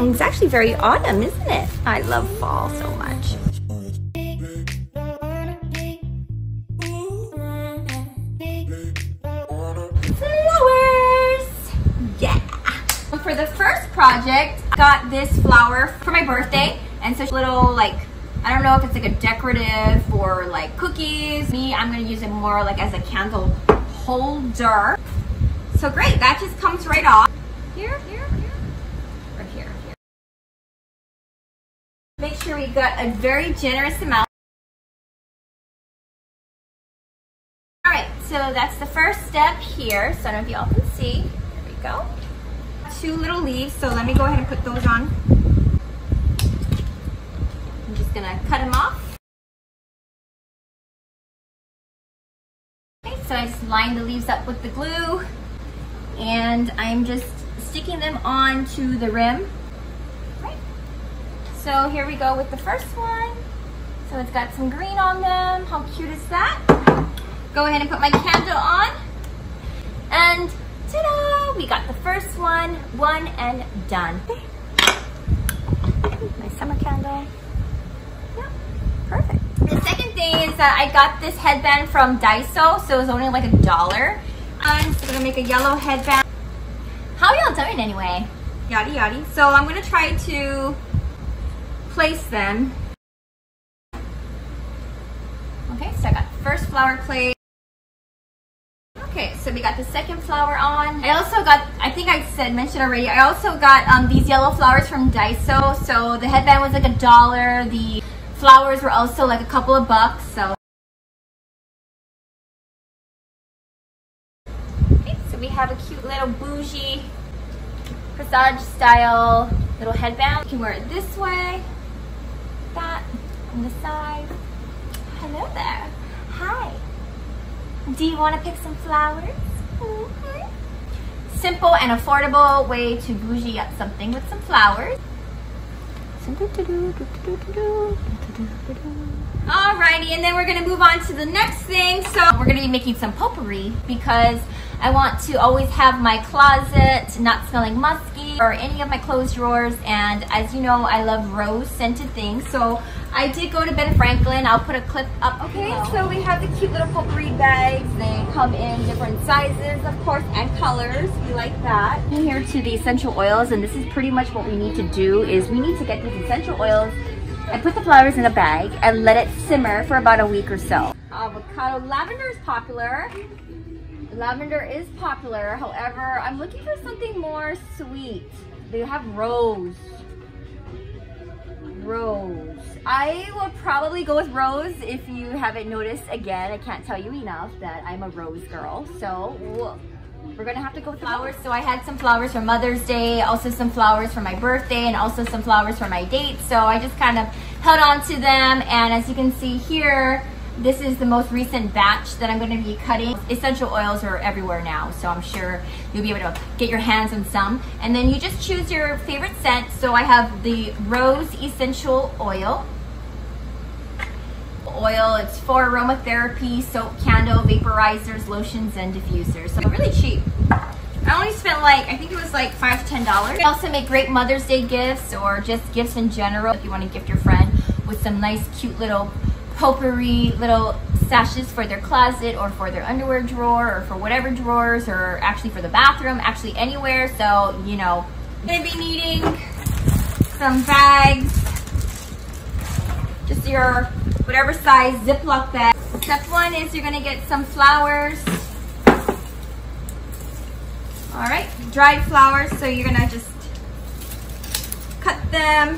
Mm, it's actually very autumn, isn't it? I love fall so much. Flowers! Yeah! For the first project, I got this flower for my birthday. And so little like, I don't know if it's like a decorative or like cookies. Me, I'm gonna use it more like as a candle holder. So great, that just comes right off. Here, here, here, or here, here. Make sure we got a very generous amount. All right, so that's the first step here. So I don't know if y'all can see. There we go. Two little leaves, so let me go ahead and put those on. I'm just gonna cut them off. Okay, so I just line the leaves up with the glue and I'm just sticking them onto the rim. So here we go with the first one. So it's got some green on them. How cute is that? Go ahead and put my candle on. And ta-da! We got the first one, one and done. My summer candle. Yeah, perfect. The second thing is that I got this headband from Daiso, so it was only like a dollar. I'm gonna make a yellow headband. How y'all doing anyway? Yada yada. So I'm gonna try to place them. Okay, so I got the first flower placed. Okay, so we got the second flower on. I also got, I think I said, mentioned already, I also got um, these yellow flowers from Daiso. So the headband was like a dollar. The flowers were also like a couple of bucks. So we have a cute little bougie corsage style little headband. You can wear it this way, that, on the side. Hello there. Hi. Do you want to pick some flowers? Mm. Simple and affordable way to bougie up something with some flowers. Alrighty, and then we're gonna move on to the next thing. So we're gonna be making some potpourri because I want to always have my closet not smelling musky or any of my clothes drawers. And as you know, I love rose scented things. So I did go to Ben Franklin. I'll put a clip up. Okay, so we have the cute little potpourri bags. They come in different sizes, of course, and colors. We like that. Here to the essential oils, and this is pretty much what we need to do is we need to get these essential oils and put the flowers in a bag and let it simmer for about a week or so. Avocado lavender is popular. Lavender is popular. However, I'm looking for something more sweet. They have rose. Rose. I will probably go with rose if you haven't noticed. Again, I can't tell you enough that I'm a rose girl. So we're gonna have to go with flowers. So I had some flowers for Mother's Day, also some flowers for my birthday, and also some flowers for my date. So I just kind of held on to them. And as you can see here, this is the most recent batch that I'm going to be cutting. Essential oils are everywhere now, so I'm sure you'll be able to get your hands on some. And then you just choose your favorite scent. So I have the Rose Essential Oil. Oil, it's for aromatherapy, soap, candle, vaporizers, lotions, and diffusers. So really cheap. I only spent like, I think it was like five, ten dollars. I also make great Mother's Day gifts or just gifts in general if you want to gift your friend with some nice cute little potpourri little sashes for their closet or for their underwear drawer or for whatever drawers or actually for the bathroom, actually anywhere. So, you know, gonna be needing some bags, just your whatever size Ziploc bag. Step one is you're gonna get some flowers. All right, dried flowers. So you're gonna just cut them.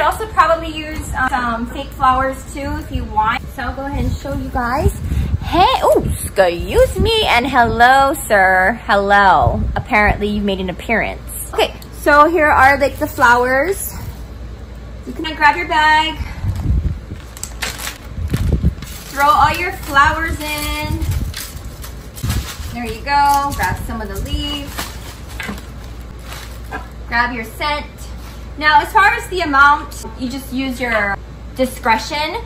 Could also probably use um, some fake flowers too if you want. So I'll go ahead and show you guys. Hey, oh, excuse me and hello, sir. Hello. Apparently you made an appearance. Okay, so here are like the flowers. You can grab your bag. Throw all your flowers in. There you go. Grab some of the leaves. Grab your scent. Now, as far as the amount, you just use your discretion.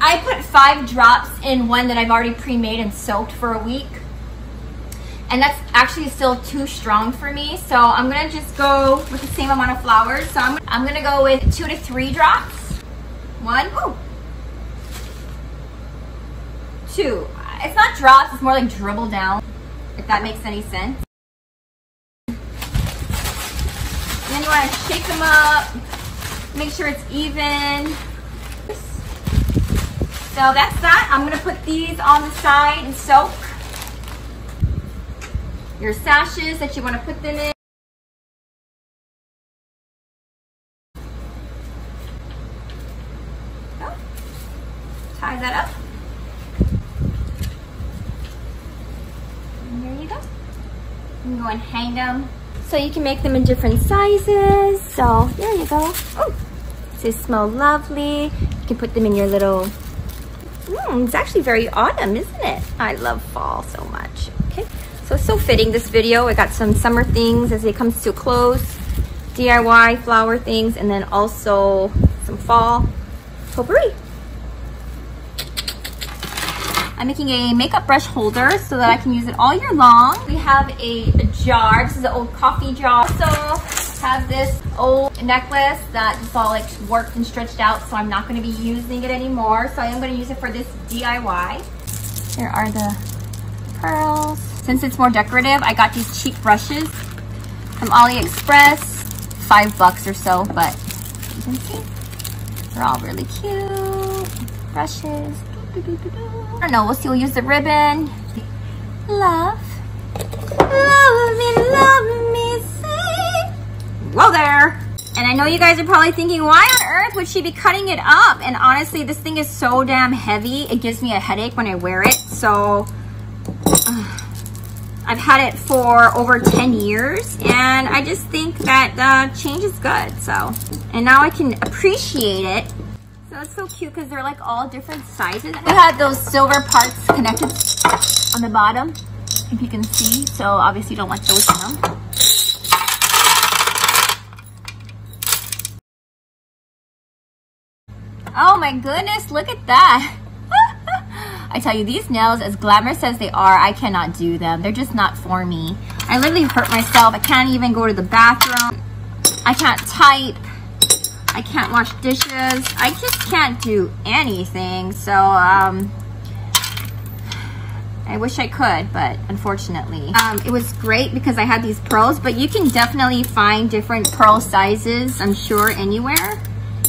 I put five drops in one that I've already pre-made and soaked for a week. And that's actually still too strong for me. So I'm gonna just go with the same amount of flowers. So I'm, I'm gonna go with two to three drops. One, ooh. Two. It's not drops, it's more like dribble down, if that makes any sense. And you wanna shake them up, make sure it's even. So that's that. I'm gonna put these on the side and soak. Your sashes that you wanna put them in. Oh. Tie that up. And there you go. You can go and hang them. So you can make them in different sizes. So there you go. Oh, they smell lovely. You can put them in your little Mm, it's actually very autumn, isn't it? I love fall so much. Okay, so it's so fitting this video. I got some summer things as it comes to close, DIY flower things, and then also some fall potpourri. I'm making a makeup brush holder so that I can use it all year long. We have a, a jar. This is an old coffee jar. So have this old necklace that is all like worked and stretched out, so I'm not gonna be using it anymore. So I am gonna use it for this DIY. Here are the pearls. Since it's more decorative, I got these cheap brushes from AliExpress, five bucks or so, but you can see, they're all really cute. Brushes. I don't know, we'll see, we'll use the ribbon. Love. Love me, love me, Whoa there. And I know you guys are probably thinking, why on earth would she be cutting it up? And honestly, this thing is so damn heavy. It gives me a headache when I wear it. So uh, I've had it for over 10 years and I just think that uh, change is good. So, and now I can appreciate it. It's so cute because they're like all different sizes. We had those silver parts connected on the bottom, if you can see. So obviously you don't want those in them. Oh my goodness, look at that. I tell you, these nails, as glamorous as they are, I cannot do them. They're just not for me. I literally hurt myself. I can't even go to the bathroom. I can't type. I can't wash dishes. I just can't do anything. So, um, I wish I could, but unfortunately. Um, it was great because I had these pearls, but you can definitely find different pearl sizes, I'm sure, anywhere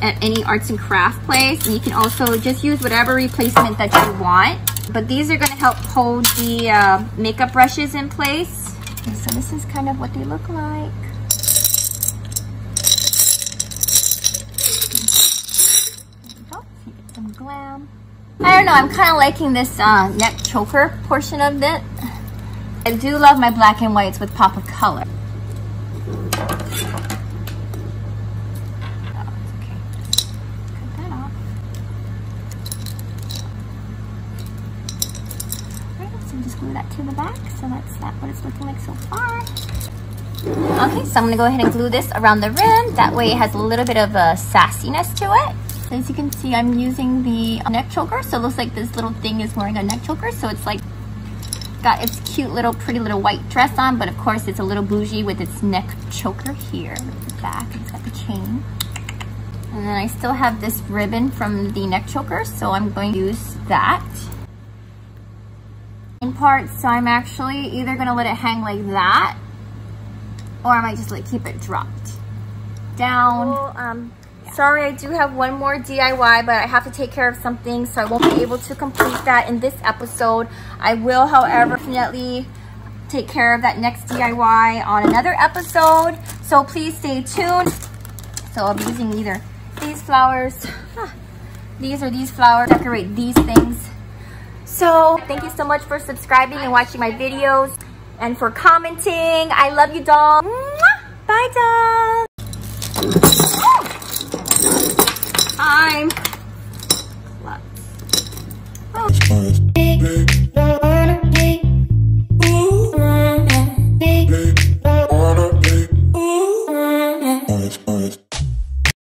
at any arts and craft place. And you can also just use whatever replacement that you want. But these are gonna help hold the uh, makeup brushes in place. So this is kind of what they look like. Some glam. I don't know, I'm kind of liking this uh, neck choker portion of it. I do love my black and whites with pop of color. Cut that to the back. So that's that what it's looking like so far. Okay, so I'm gonna go ahead and glue this around the rim. That way it has a little bit of a sassiness to it. As you can see, I'm using the neck choker. So it looks like this little thing is wearing a neck choker. So it's like got its cute little pretty little white dress on, but of course it's a little bougie with its neck choker here. Back, it's got the chain. And then I still have this ribbon from the neck choker, so I'm going to use that In part, so I'm actually either gonna let it hang like that, or I might just like keep it dropped down. Well, um. Sorry, I do have one more DIY, but I have to take care of something, so I won't be able to complete that in this episode. I will, however, definitely take care of that next DIY on another episode, so please stay tuned. So I'll be using either these flowers, these or these flowers, decorate these things so thank you so much for subscribing and watching my videos and for commenting. I love you, doll. Bye, doll. I'm Oh.